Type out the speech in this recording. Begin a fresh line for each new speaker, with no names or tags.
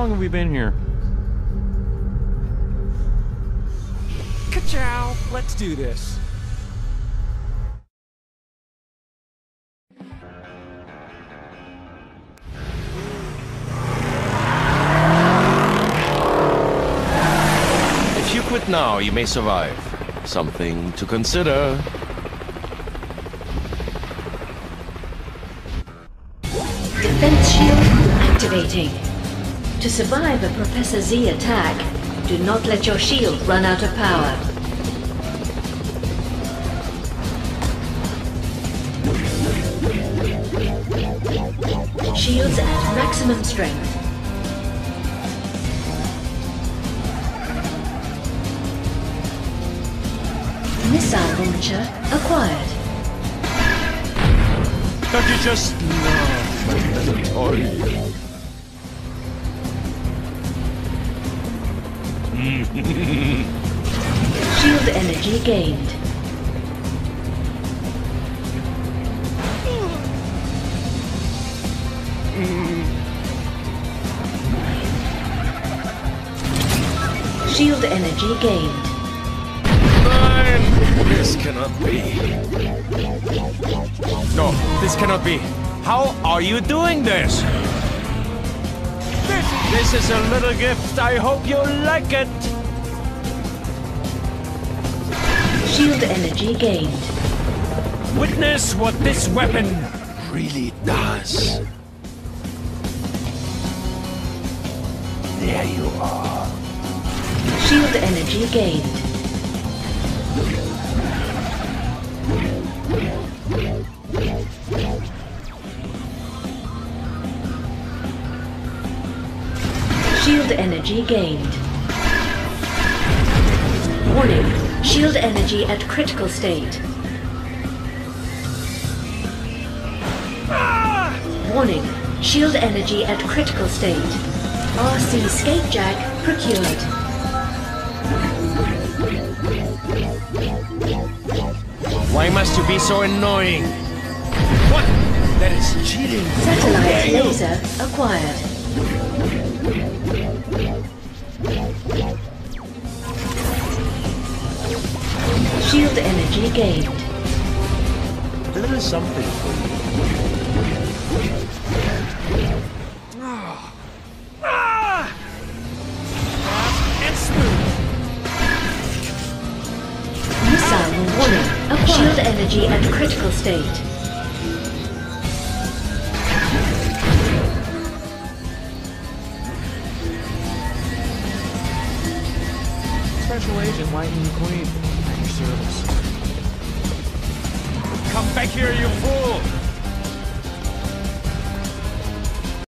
long have we been here?
Ka-chow! Let's do this.
If you quit now, you may survive. Something to consider.
Defense shield activating. To survive a Professor Z attack, do not let your shield run out of power. Shields at maximum strength. Missile launcher acquired.
Don't you just love
Shield energy gained. Shield energy gained.
This cannot be.
No, this cannot be. How are you doing this? This, is a little gift. I hope you like it.
Shield energy gained.
Witness what this weapon
Really does. There you are.
Shield energy gained. Shield energy gained. Warning. Shield energy at critical state. Warning. Shield energy at critical state. RC Skatejack procured.
Why must you be so annoying? What? That is cheating.
Satellite laser acquired. Shield energy gained.
A little something for you.
And smooth.
Missile warning. Shield energy at critical state.
Special Agent Lightning McQueen. Service.
Come back here, you fool!